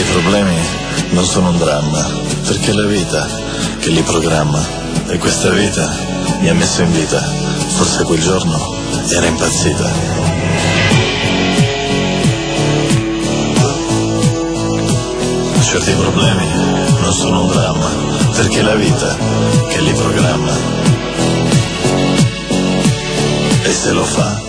Certi problemi non sono un dramma, perché è la vita che li programma. E questa vita mi ha messo in vita. Forse quel giorno era impazzita. Certi problemi non sono un dramma, perché è la vita che li programma. E se lo fa,